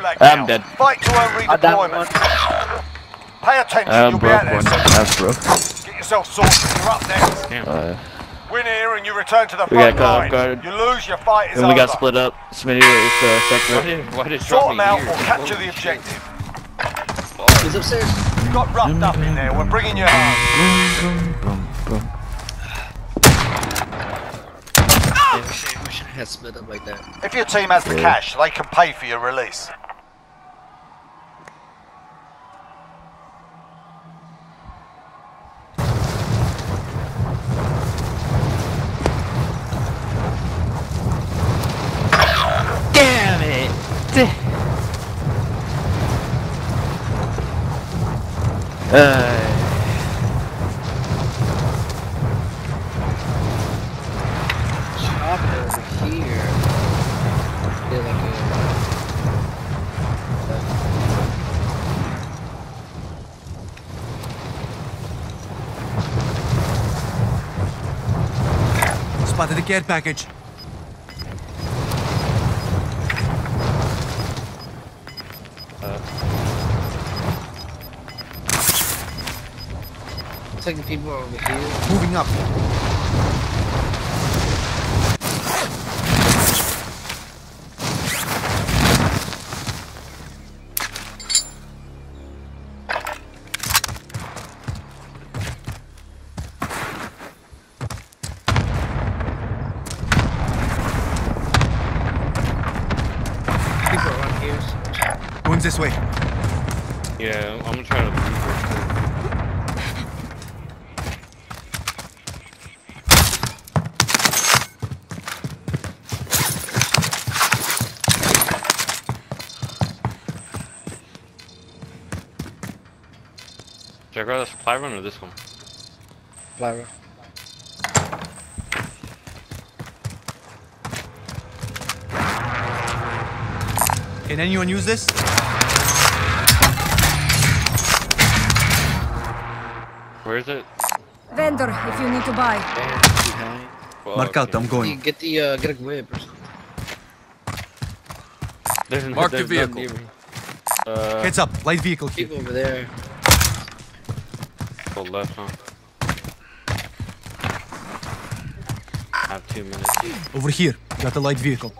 gulag I'm now. dead. Fight to earn redeployment. Pay attention, I'm you'll be out there soon. That's broke. Get yourself sorted, you're up next. Damn. Uh, Win here and you return to the We front got line. guard. You lose, your fight is and we over. got split up. Smitty was uh, Why separate. did, why did Sort drop them out here? or capture Holy the shit. objective. He's upstairs. You got roughed up in there, we're bringing you home. Wish I had split up like that. If your team has the Yeah. cash, they can pay for your release. Over here. Feel. Spotted a care package. Taking people over here. Moving up. Grab the supply run or this one? Lyra. Can anyone use this? Where is it? Vendor, if you need to buy. Behind. Well, Mark out. I'm You going. get the uh, get a whip or something. There's, Mark the there's none vehicle. near. Uh, Heads up, light vehicle here. People over there. Go left, huh? I have two minutes. Over here, got a light vehicle.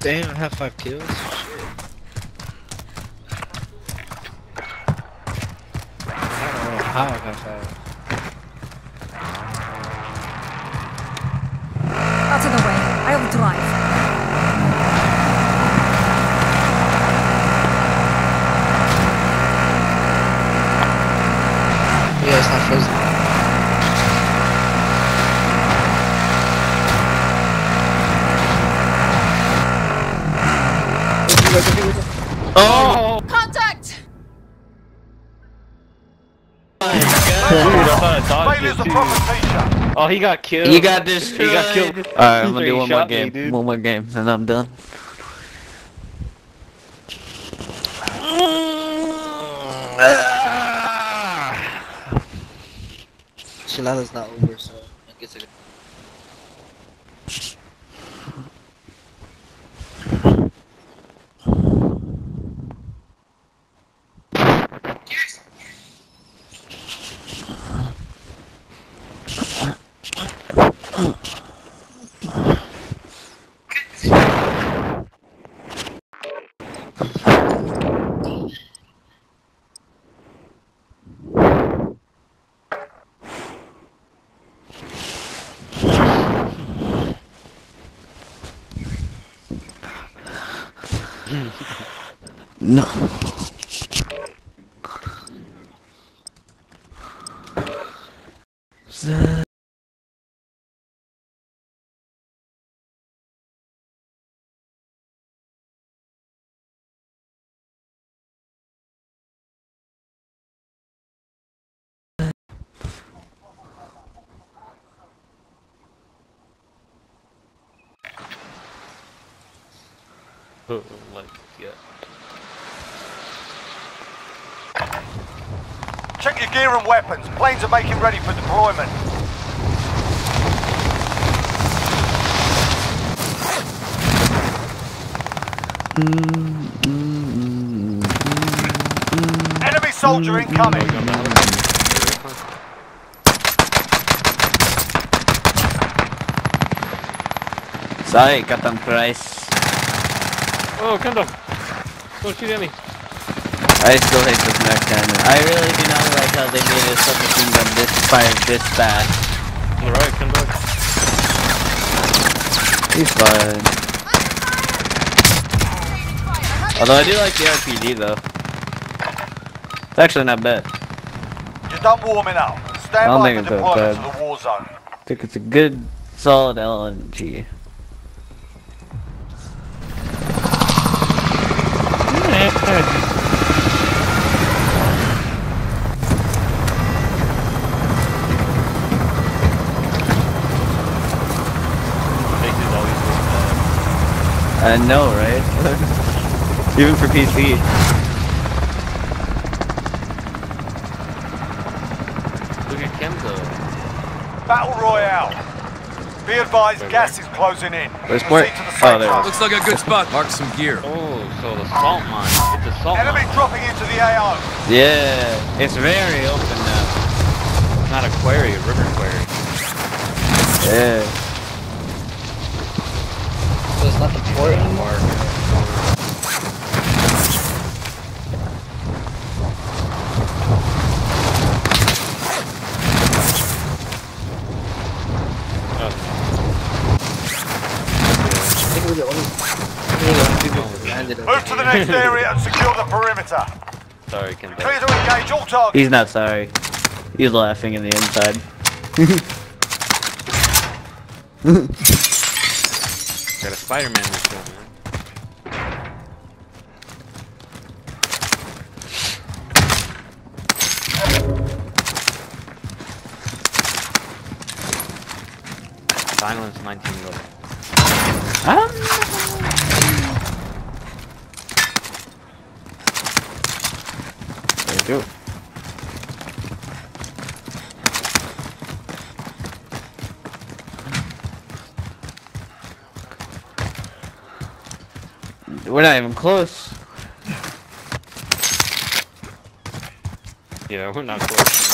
Damn, I have five kills. Shit. I don't know how I got five. Oh, he got killed. You got He destroyed. got killed. Alright, I'm gonna do one more shot me, game. one more game, and I'm done. Shilala's not over, No. like, yeah. Check your gear and weapons. Planes are making ready for deployment. Enemy soldier incoming. Sorry, Captain Price. Oh, Kendall! Don't shoot at me. I still hate this MAC-10. I really do not like how they made a submachine gun this fired this fast. Alright, Kendall. He's fine. Although I do like the RPG though. It's actually not bad. You're done warming up. Stand don't by think for it's that deployment bad. to the war zone. I think it's a good, solid LMG. This I know, right? Even for PC. Look at Kendall. Battle Royale. Be advised, Wait, gas is closing in. Where's Proceed Port? to the Oh, there it Looks like a good spot. Mark some gear. Oh, so the salt mine. It's a salt Enemy mine. dropping into the AO. Yeah, it's very open now. It's not a quarry, a river quarry. Yeah. So it's not the port anymore. I think we're the only, I think we're the only people who landed over Move to the next area and secure the perimeter. sorry, Kendall. Clear to engage all targets. He's not sorry. He's laughing in the inside. Got a Spider-Man this show, man. Silence 19 level. There you go. We're not even close. Yeah, we're not close.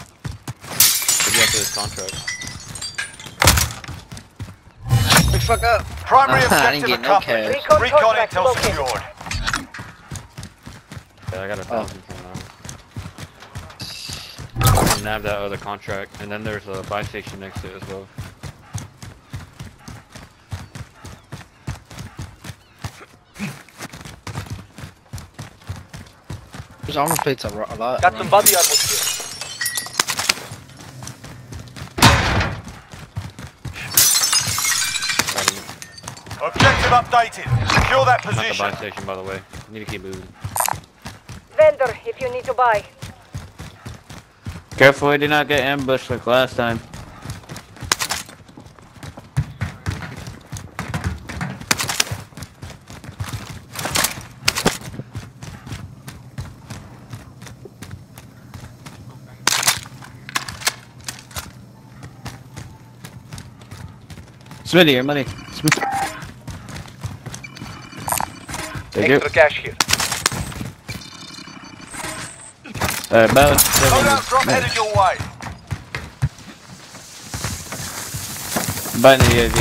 What do you this contract? Wait, fuck up. Primary I didn't objective get no accomplished. cash. Recon intel secured. Yeah, I got a Oh. thousand from now. I nab that other contract, and then there's a buy station next to it as well. There's armor plates a, ro- a lot. Got some body here. armor here. Objective updated. Secure that position. Not the buy position. station, by the way. Need to keep moving. Vendor, if you need to buy. Careful we do not get ambushed like last time. Smitty, your money. Thank you. Extra cash here. Uh, about Loadout drop seven. headed your way. Bye, the UAV.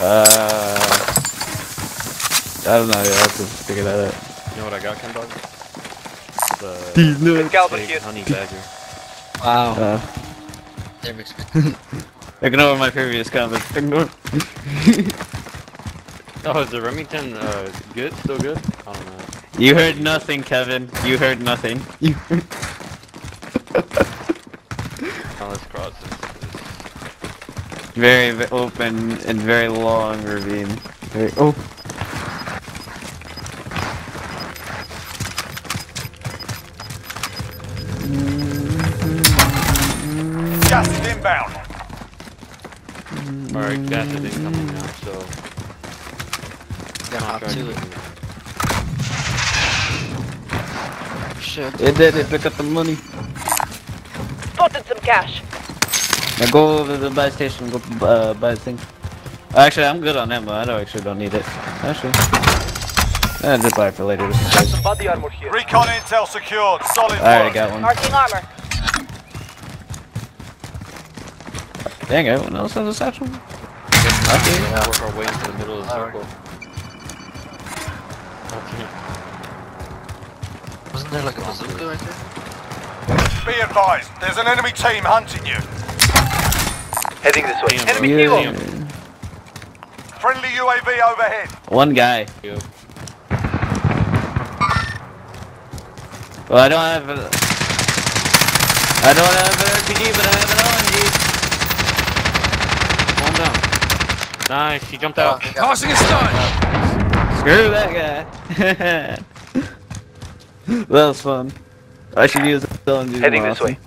Uh, I don't know. I have to figure that out. You know what I got, Ken Dog? The These nuts. big honey badger. Wow. Uh, ignore my previous comments. Ignore. Oh, is the Remington uh, good? Still good? I don't know. You heard nothing, Kevin. You heard nothing. You. Oh, let's cross this. very open and very long ravine. Very, oh. Alright, gas is incoming now, so. Gotta hop Contract. to it. Shit. It did, it pick up the money. Spotted some cash. Now go over to the buy station, go uh, buy the thing. Actually, I'm good on ammo. I don't actually don't need it. Actually, I'll just buy it for later. Just. Body armor here. Recon intel secured. Solid I got one. Marking armor. Dang, everyone else has a satchel. Okay. Work our way into the middle of the circle. Okay. Wasn't there like a bazooka right there? Be advised, there's an enemy team hunting you. Heading this way. Enemy bro. Yeah. Damn. Friendly UAV overhead. One guy. Yo. Well, I don't have. A, I don't have an RPG, but I have an Calm down. Nice, he jumped out. Oh, Tossing a stun. Screw that guy. that was fun. I should use the LMG Heading this way.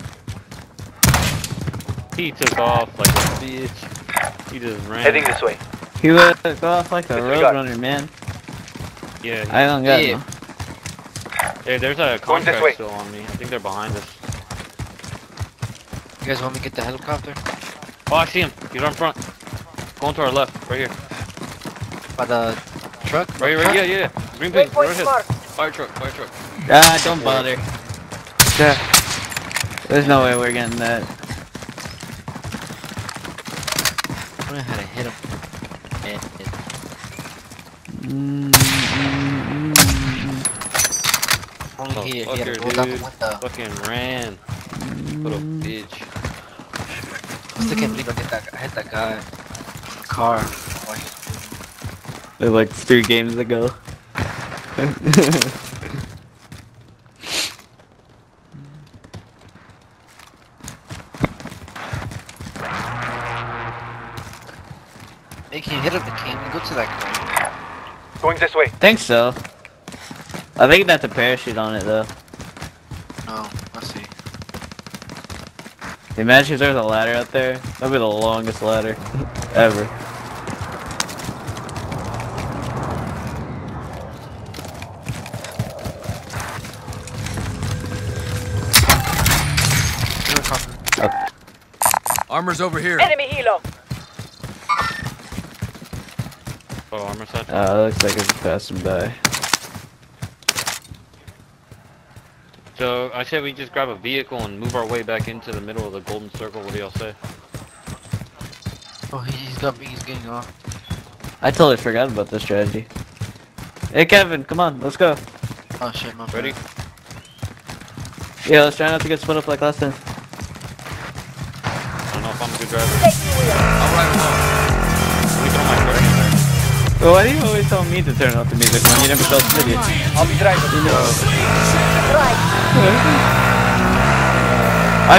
He took off like a bitch. He just ran. Heading this way. He would go off like a Disregard. roadrunner, man. Yeah, I don't got Yeah. no. Hey, there's a Going this contract still on me. I think they're behind us. You guys want me to get the helicopter? Oh, I see him. He's right in front. Going to our left, right here. By the truck? Right here, right here. Yeah, yeah. Green pink, right Waypoint ahead. Fire truck, fire truck. Ah, don't bother. Yeah. There's no way we're getting that. I don't know how to hit him. Man, it- Mm, mm, mm, mm. Only he, he had to Fucker, roll dude. Fucking ran. What a bitch. I still can't believe I hit that, I hit that guy. Car. While he Like three games ago. Hey, can you hit him? Can you go to that guy? Going this way. think so. I think that's a parachute on it though. Oh, no, let's see. Imagine if there's a ladder out there. That'd be the longest ladder ever. Armor's over here. Enemy helo. Oh, armor set. Uh, looks like it's passing by. So I said we just grab a vehicle and move our way back into the middle of the golden circle. What do y'all say? Oh, he, he's got me. He's getting off. I totally forgot about this strategy. Hey Kevin, come on, let's go. Oh shit, my bad. Ready? Yeah, let's try not to get split up like last time. I don't know if I'm a good driver. Take the wheel. I'll ride along. Let me throw my truck there. Well, why do you always tell me to turn off the music when you never tell Smitty? I'll be driving. You know. Right. I...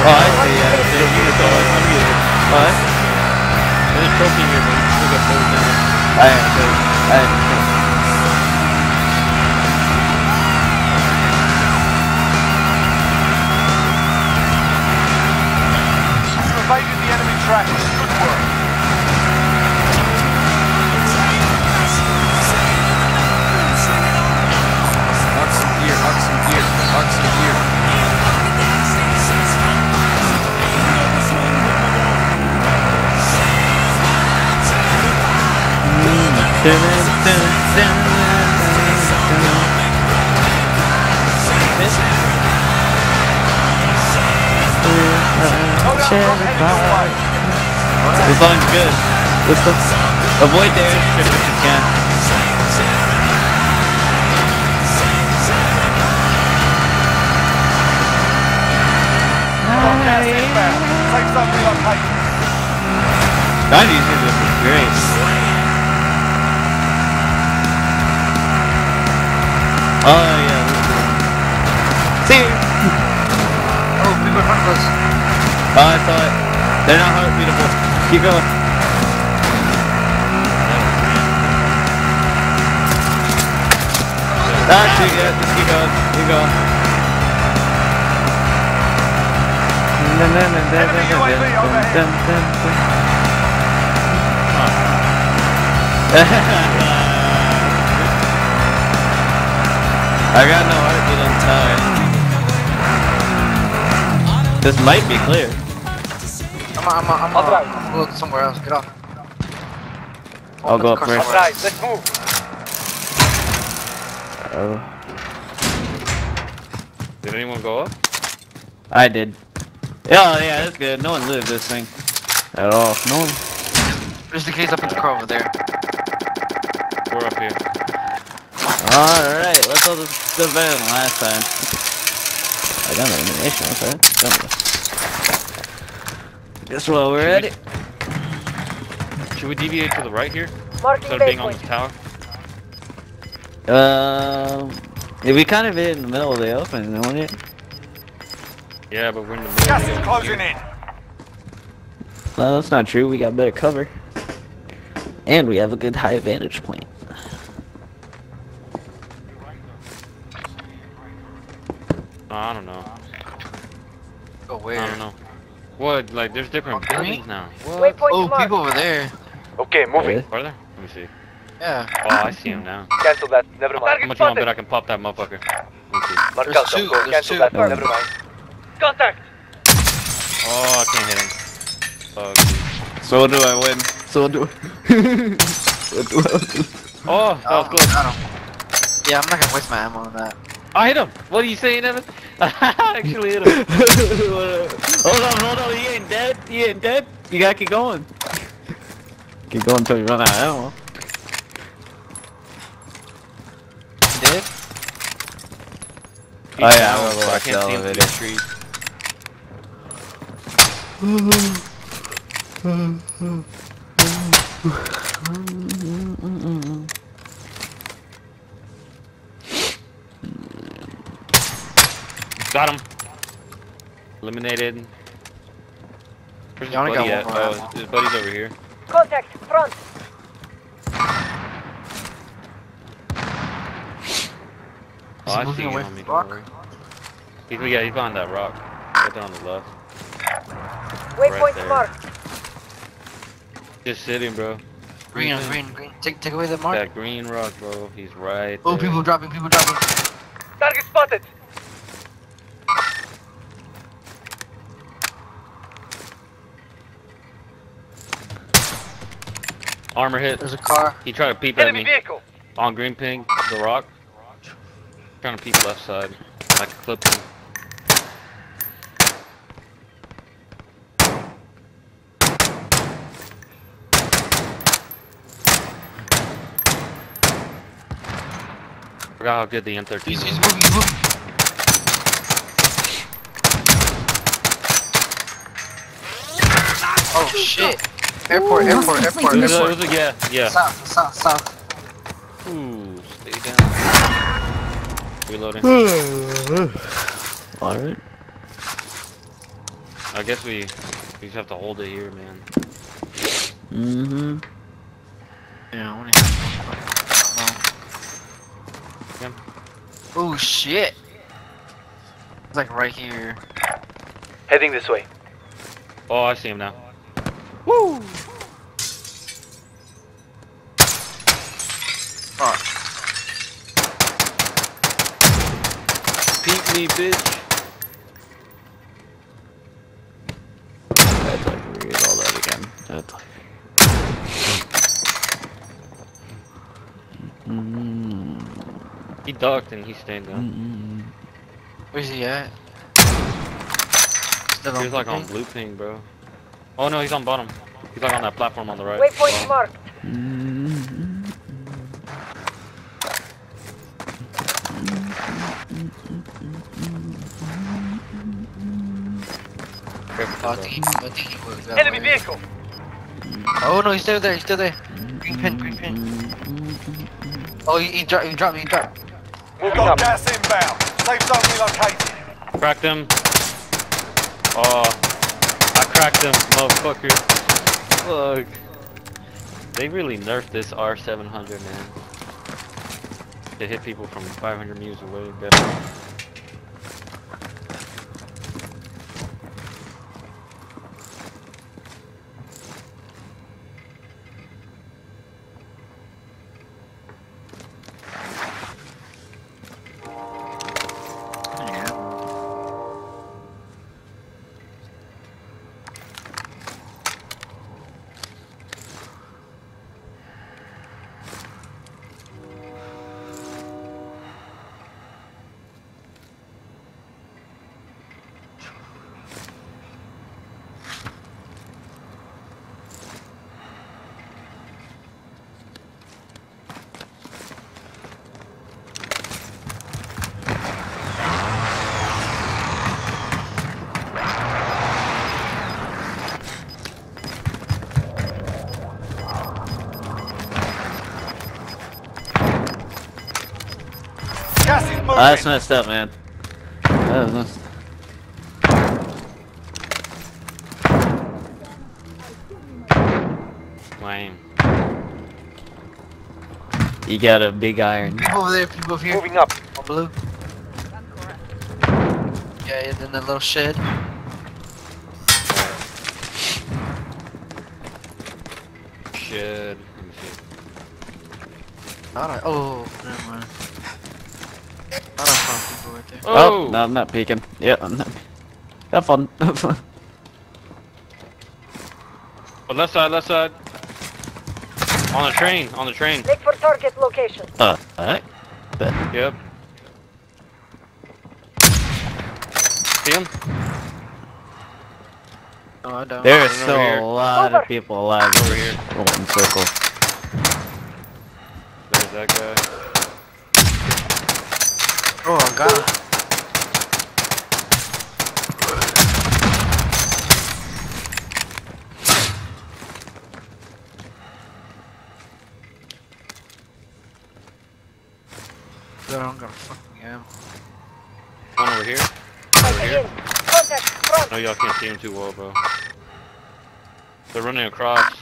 Oh, I see, yeah. yeah you just tell us the music. What? There's a trophy here, but we still got folded down. I understand. I understand. This song's good. This song- Avoid the airstrip if you can. Gas inbound. Take some relocation. God, these music is great. Oh yeah. See. you. Oh, people in front of us. I saw it. They're not hard beatable. Keep going. Ah, That's it, yeah, just keep going. Keep going. I got no heartbeat, I'm tired. This might be clear. I'm I'm I'm I'll drive. I'm gonna go somewhere else. Get off. I'll go up Open the car first. somewhere Right, else. let's move. Oh, Did anyone go up? I did. Yeah, yeah, that's good. No one lived this thing at all. No one. There's the case up in the car over there. We're up here. Alright, let's all this the better than last time. I got an elimination, okay. Done with. Guess while we're at it. Should we deviate to the right here? Marking Instead of being on waypoint. this tower? Um, yeah, we kind of hit in the middle of the open, don't we? Yeah, but we're in the middle Gas is closing in. No, that's not true. We got better cover. And we have a good high vantage point. No, I don't know. Go I don't know. What? Like, there's different Okay. buildings now. What? Waypoint Oh, marked. people over there. Okay, moving. Really? Are there? Let me see. Yeah. Oh, I see him now. Cancel that. Never How mind. much you want to I can pop that motherfucker? Let me see. There's out, two, there's Cancel two. that. No. Never mind. Contact. Oh, I can't hit him. Fuck. So do I win. So do So do Oh, that was Oh, close. I. Yeah, I'm not gonna waste my ammo on that. I hit him. What are you saying, Evan? I actually hit him. hold on, hold on. You ain't dead. You ain't dead. You gotta keep going. Keep going until you run out of ammo. Dead? Oh, yeah, I'm gonna go so I watch can't the see through elevator. the trees. Got him. Eliminated. Where's his Yeah, I only buddy at? Uh, oh, his buddy's over here. Contact. Front. Oh, I see moving you away on me. don't worry. He's, yeah, he's behind that rock. Right there on the left. Waypoint there. marked. Just sitting, bro. Green, green, green. Take, take away the mark. That green rock, bro. He's right Oh, there. people dropping, people dropping. Armor hit. There's a car. He tried to peep at Enemy me. vehicle. On green ping, the rock. Trying to peep left side. I can clip him. Forgot how good the M13 He's, is. he's moving, he's moving. Oh shit. Airport, airport, airport, It was a- it airport. was yeah, yeah. South, south, south. Ooh, stay down. Reloading. Alright. I guess we we just have to hold it here, man. Mm-hmm. Yeah, I wanna Yeah. Oh shit. It's like right here. Heading this way. Oh, I see him now. Fuck. Me, bitch. I'd like to read all that again. I'd like... He ducked and he's staying down. Where's he at? Still He was like on blue blue ping, bro. Oh no, he's on bottom. He's like on that platform on the right. Waypoint Bottom. marked. Careful, was. that Enemy way. vehicle. Oh no, he's still there. He's still there. Green pin, green pin. Oh, he, he dropped. He dropped. He dropped. Moving Got gas inbound. Safe zone relocated. Cracked him. Oh, I cracked him, motherfucker. Fuck. They really nerfed this R700, man. To hit people from 500 meters away better. Oh, that's messed up, man. That was messed- Lame. You got a big iron. People over there, people over here. Moving up. On blue. Yeah, and then the little shed. Shit. Let me see. Thought I, oh, never mind. Thought I saw people right there. Oh, Oh! no, I'm not peeking. Yeah, I'm not. Have fun. Have fun. Oh, left side, left side. On the train, on the train. Look for target location. Uh, alright. Yep. See him? No, I don't. There are still a lot Over. of people alive Over here. Rolling circle. There's that guy. Oh, I I don't got a fucking ammo. One over here. Over here. Contact. Front. No, y'all can't see him too well, bro. They're running across.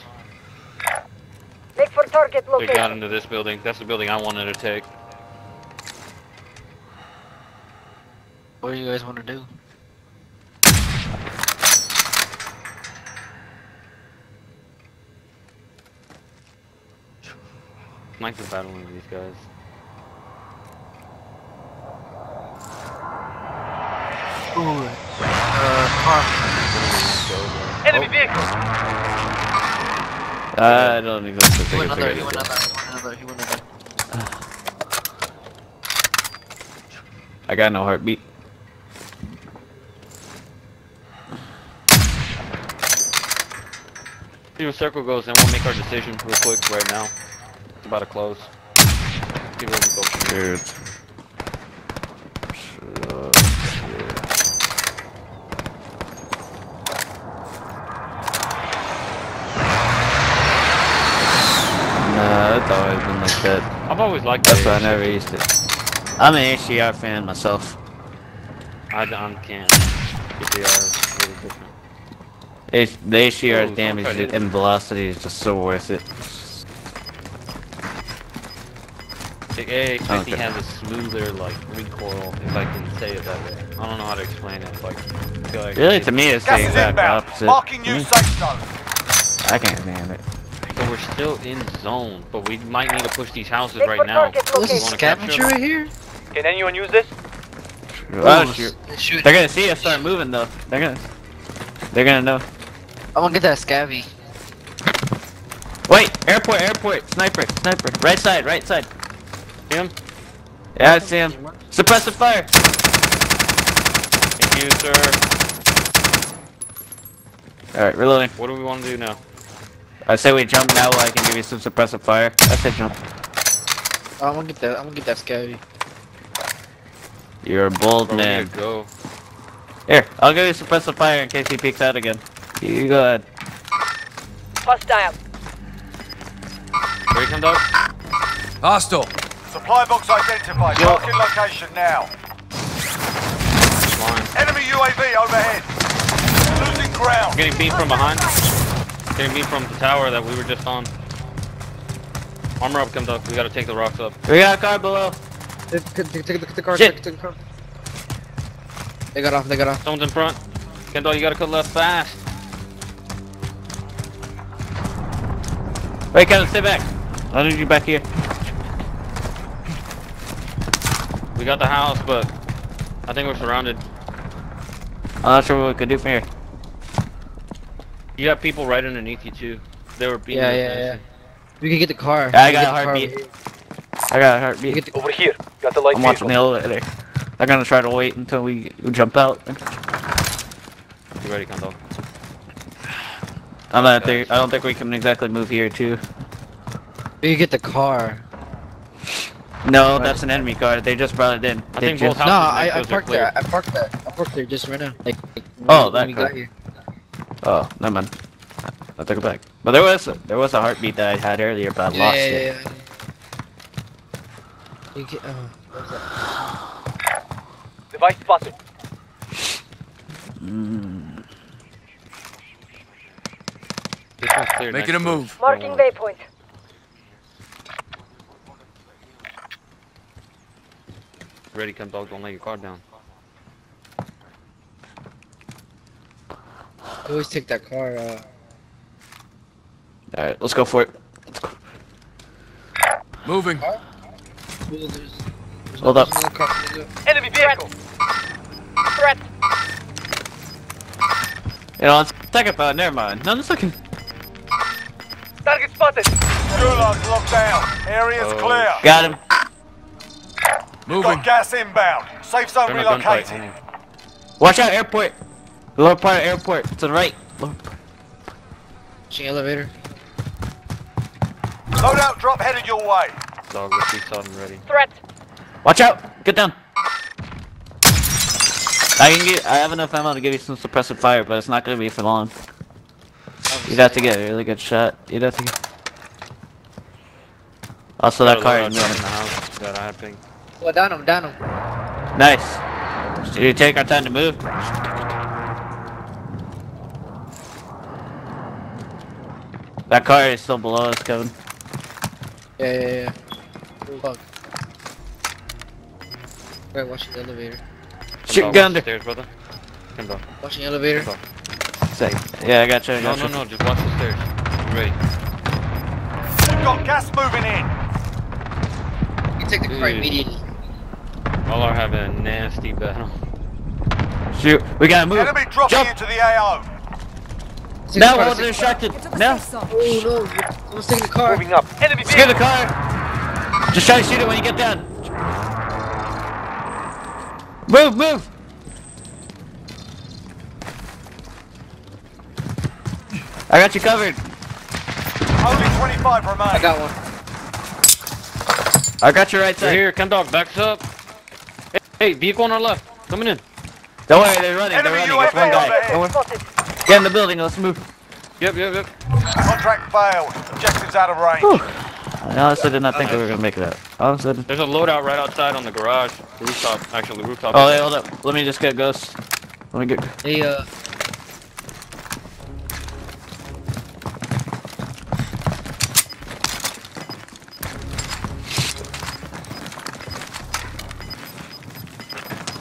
Look for target location. They got into this building. That's the building I wanted to take. What do you guys want to do? Like the battling these guys. Ooh, uh, car. Enemy vehicle. I don't even know if He I went can another, he went another, he went another, he went another. I got no heartbeat. See where circle goes, and we'll make our decision real quick right now. It's about to close. See where go. Dude. Nah, it's always been. I've always liked That's the why I never used it. I'm an HDR fan myself. I, I can't. Get the R. Really different. H the HDR Oh, damage okay. and velocity is just so worth it. The A60 Okay. has a smoother like recoil, if I can say it that way. I don't know how to explain it. Like, like Really, to me, it's the Gas is exact inbound. opposite. Marking To new me, safe zone. I can't stand it. So we're still in zone, but we might need to push these houses right now. This is capture scavenger right here? Can anyone use this? Oh, shoot. shoot. They're gonna see us start moving though. They're gonna. They're gonna know. I'm gonna get that scabby. Wait, airport, airport, sniper, sniper, right side, right side. See him? Yeah, I see him. Suppressive fire. Thank you, sir. All right, reloading. What do we want to do now? I say we jump now. While I can give you some suppressive fire. I said jump. Oh, I'm gonna get that. I'm gonna get that scabby. You're a bold Bro, man. need to go. Here, I'll give you suppressive fire in case he peeks out again. You go ahead. Hostile. Where you come, dog? Hostile. Supply box identified. Marking location now. Line. Enemy UAV overhead. Losing ground. Getting beat from behind. Getting beat from the tower that we were just on. Armor up, come dog. We gotta take the rocks up. We got a car below. Take, take, take, take the car. Shit. Take, take the car. They got off. They got off. Someone's in front. Kendall, you gotta cut left fast. Wait, Kevin, stay back. I need you back here. We got the house, but I think we're surrounded. I'm not sure what we could do from here. You got people right underneath you too. They were beating Yeah, us yeah, nice. yeah. We can get the car. I got a get the car heartbeat. over here. I got a We heartbeat. get the- Over here. Got the light I'm watching the vehicle. elevator. They're gonna try to wait until we, we jump out. You ready, Kendall? I'm not there. I don't think we can exactly move here too. We can get the car. No, that's an enemy car. They just brought it in. I They think just, both No, I, next I parked there. I parked there. I parked there just right now. Like, like Oh, we- that when got car. Here. Oh, never mind. I took it back. But there was a, there was a heartbeat that I had earlier, but I Yeah, lost yeah, it. yeah, yeah. You get, uh, what was that? Device spotted. This one's clear. Making a move. Marking waypoint. Ready, come dog. Don't lay your guard down. I always take that car. Uh, Alright, let's go for it. Moving. well, there's, there's Hold up. another car. nigga. Enemy vehicle. Threat. You know, let's second about it. Never mind. No, let's looking. Target spotted. Gulag's locked down. Area's Oh, clear. Got him. Moving. Got gas inbound. Safe zone Turn a gunfight. relocated. Watch out, airport. Lower part of airport. To the right. Lower- Pushing elevator. Loadout drop headed your way. Dog, let's be ready. Threat. Watch out. Get down. I can get. I have enough ammo to give you some suppressive fire, but it's not gonna be for long. You'd have to get a really good shot. You'd have to get. Also, that car loadout is drop in the house that I had ping. Oh, down him, down him. nice. Did you take our time to move? That car is still below us, Kevin. Yeah, yeah, yeah. Fuck. Right, watching the elevator. Come Shoot dog, gun watch the stairs, brother. Come dog. Watching elevator. Come Say, yeah, I got you. I No, got no, you. no. Just watch the stairs. You ready? We've got gas moving in. You take the car immediately. All are having a nasty battle. Shoot, we gotta move. Enemy dropping Jump. into the AO. Take the No, car, we're take the car. distracted. Get to the No, safe zone. Oh no, someone's taking the car. Moving up. Enemy scare the car. Just try to shoot it when you get down. Move, move. I got you covered. Only 25 remain. I got one. I got your right They're side. here. Come dog. Backs up. Hey, hey, vehicle on our left. Coming in. Don't worry, they're running. Enemy they're running. It's one UAV guy. Overhead. Don't worry. Spotted. Get in the building. Let's move. Yep, yep, yep. Contract failed. Objectives out of range. Whew. I honestly did not think we were gonna make it out. Honestly. There's a loadout right outside on the garage. Rooftop. Actually, rooftop. Oh, hey, hold up. Let me just get ghost. Let me get. They uh.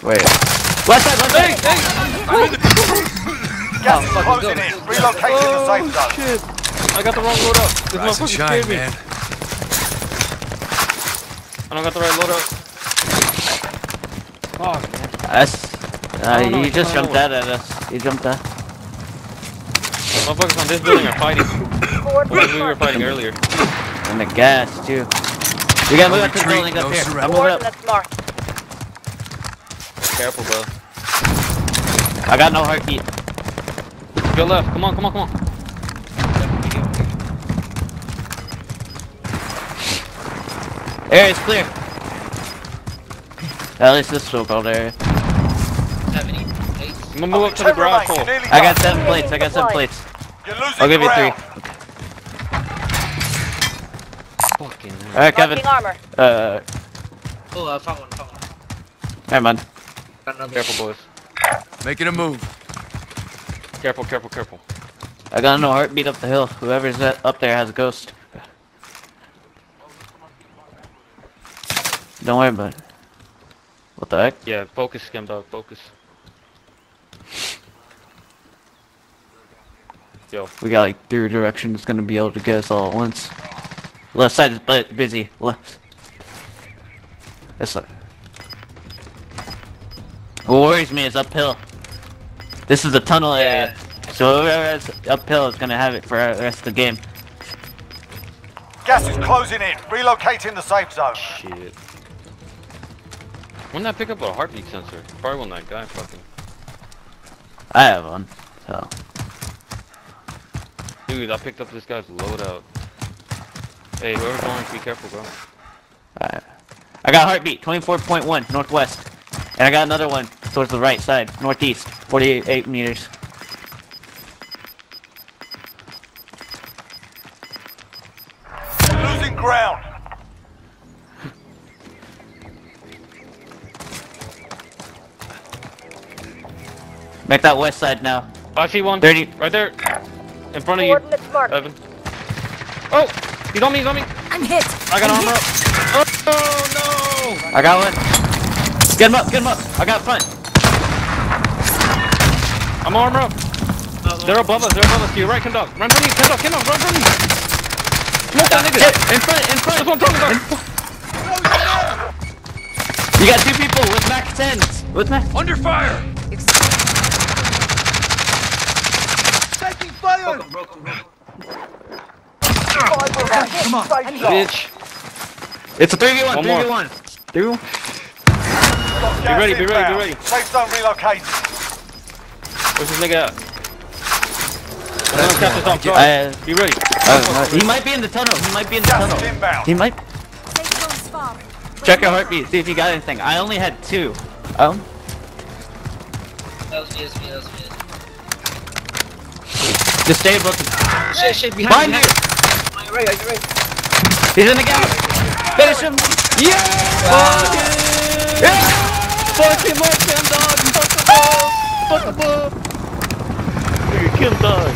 Wait. Left side, left side. Gas is closing go. in. Relocating the safe zone. shit. I got the wrong loadout. This Rise motherfucker shine, scared me. man. I don't got the right loadout. Fuck, man. That's. Uh, don't know, you just jumped out at us. You jumped out. Motherfuckers on this building are fighting. Forward we were fighting earlier. And the gas, too. We gotta move up to the building no up here. surrender. I'm moving up. Careful, bro. I got no heartbeat. Go left. Come on, come on, come on. Area's clear. At least this so-called area. Have any plates? I'm gonna move up to the Ten garage remain. hole. Nearly I got seven plates. I got seven plates. You're losing I'll give you three. ground. Fucking. Alright, Kevin. Armor. Uh, Oh, I found one. Found one. never mind. Got another. Careful, boys. Making a move. Careful, careful, careful. I got no heartbeat up the hill. Whoever's up there has a ghost. Don't worry about it. What the heck? Yeah, focus, Skim Dog, focus. Yo, We got like three directions gonna be able to get us all at once. Left side is bu- busy. Left. This side. What worries me is uphill. This is a tunnel area. So whoever's uphill is gonna have it for the rest of the game. Gas is closing in. Relocating the safe zone. shit. Wouldn't that pick up a heartbeat sensor? Probably when that guy fucking. I have one. So Dude, I picked up this guy's loadout. Hey, whoever's orange, be careful, bro. Alright. I got heartbeat, 24.1, northwest. And I got another one towards the right side, northeast, 48 meters. Losing ground. Make that west side now. I see one. 30. Right there. In front of you, Coordinates marked. Evan. Oh! He's on me, he's on me! I'm hit. I got I'm armor hit. up! Oh, no! I got one. Get him up, get him up. I got front. I'm armor up! They're above us, they're above us. To your right, Kendall. Run from me, Kendall, Kendall, run from me! Smoke that nigga! In front, in front. That's what I'm talking about! You got two people with MAC-10. With Mac. Under fire! Taking fire! Come on. I'm hit. Bitch! It's a 3v1, One more. 3v1. 3v1. Be ready, be ready, be ready. Safe zone relocated. Where's this nigga at? I'm gonna catch this off guard. Uh, Be ready. uh, he might be in the tunnel. He might be in the Gas is tunnel. inbound. He might. Safe zone's far. Check your heartbeat. See if you got anything. I only had two. Um. That was me, that was me, that was me. Just stay above the. Shit, shit, behind, Behind behind. you. On your right, on your right. He's in the gap. Finish him. Yeah. Fuck him. Yeah. Fuck him up, Kim dog. Fuck him up. Fuck him up. Nigga, Kim dog.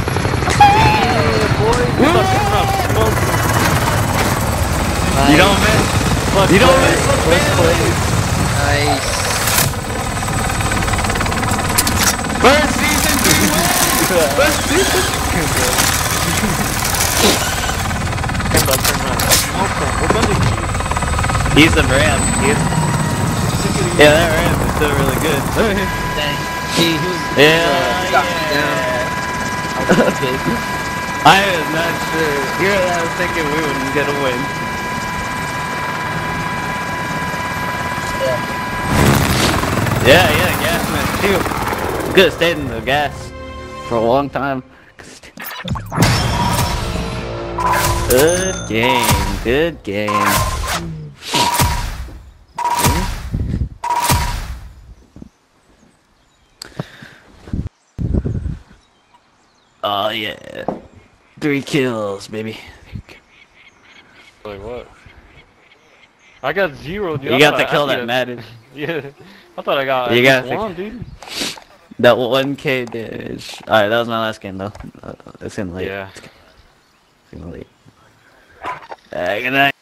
You don't miss. You don't miss. First place. Nice. First season three win. First season. Turn him. We're gonna He's the Ram. He's. Yeah, that Ram is still really good. Dang. He, Yeah. was. I was not sure. Here I was thinking we wouldn't get a win. Yeah, yeah, gas man too. Could have in the gas for a long time. Good game, good game. Hmm. Oh yeah. Three kills, baby. Like what? I got zero, dude. You I got I kill that had- Yeah. I thought I got You got one, dude. That 1k damage. Alright, that was my last game though. Uh, it's in late. Yeah. It's in late. Uh, good night.